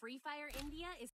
Free Fire India is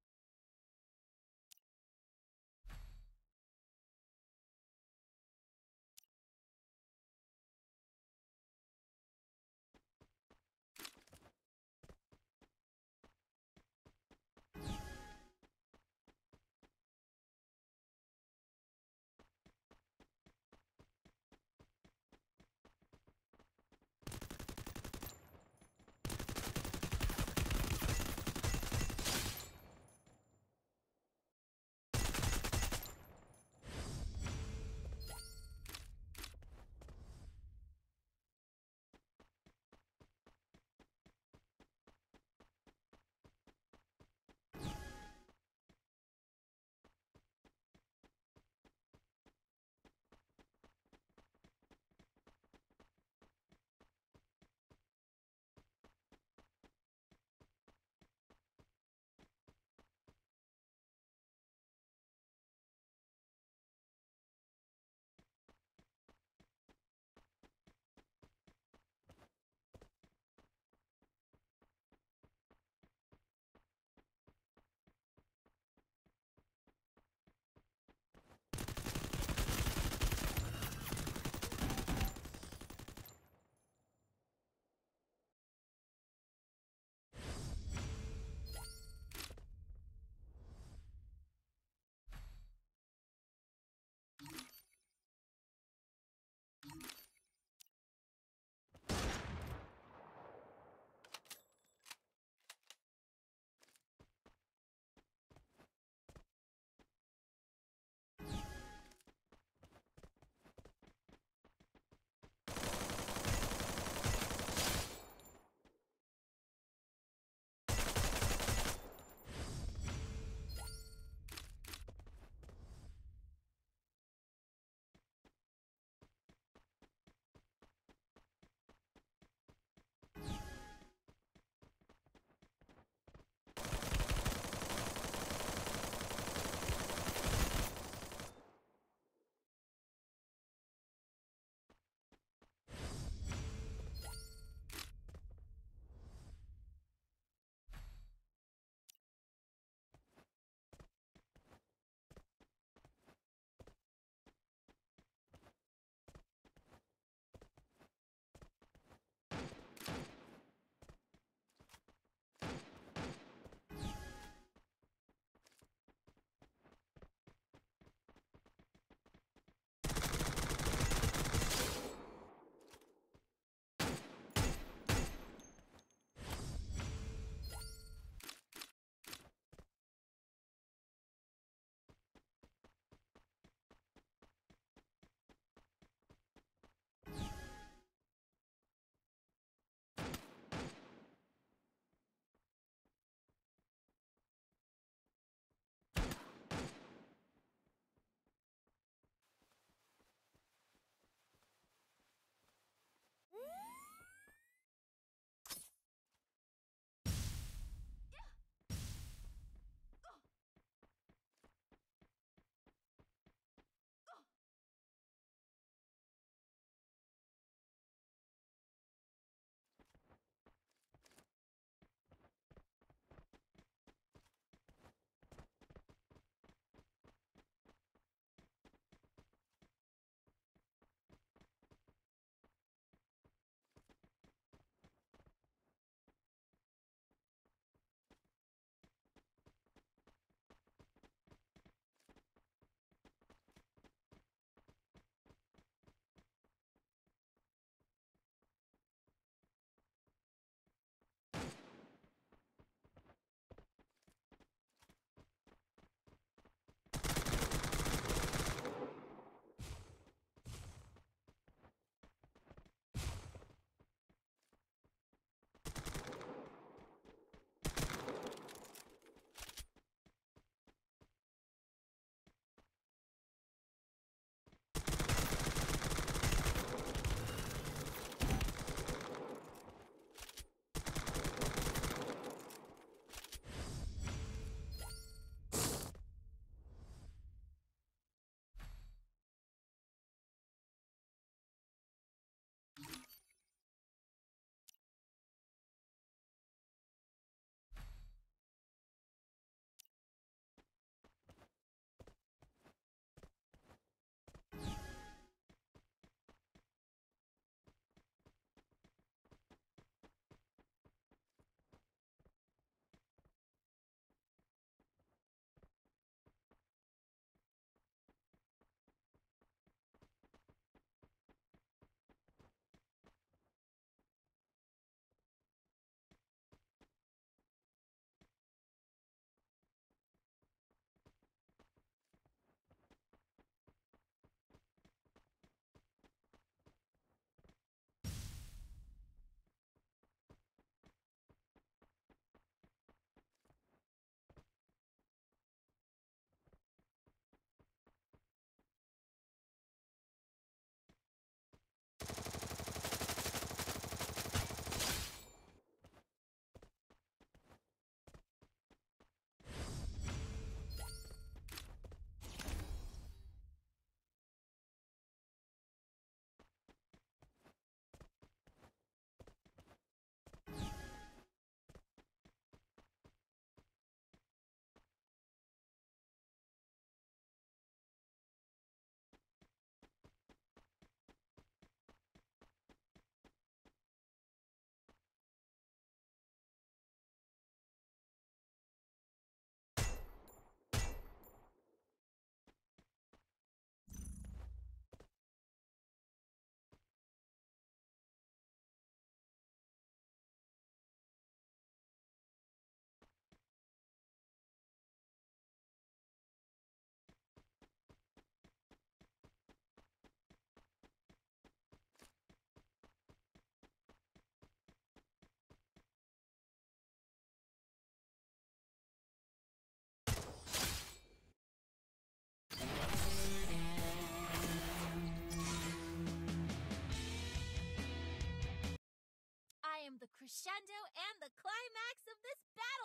crescendo and the climax of this battle.